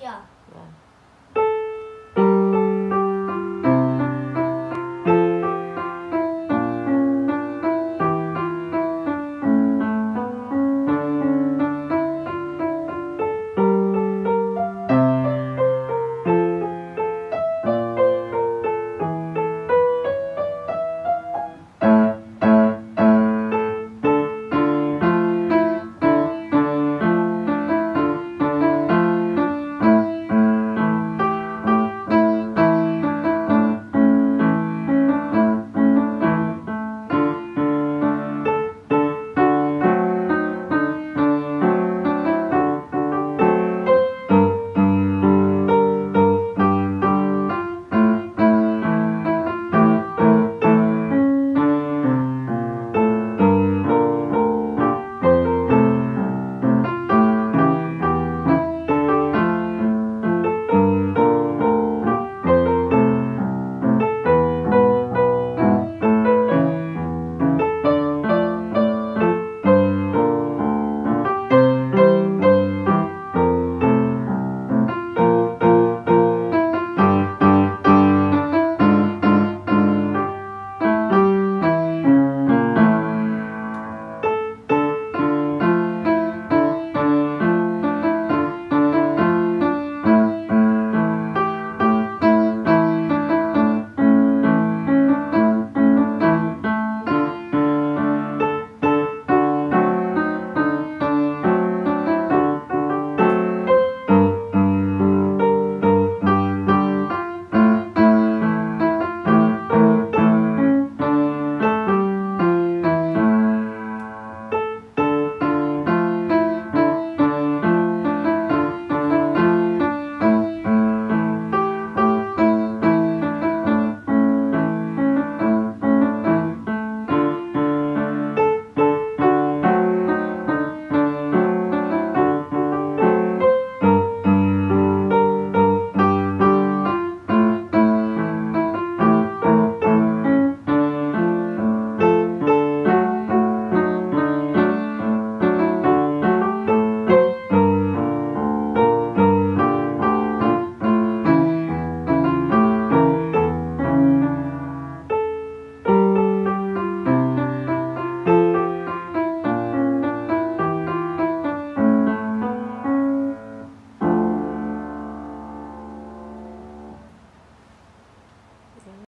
Yeah. Yeah.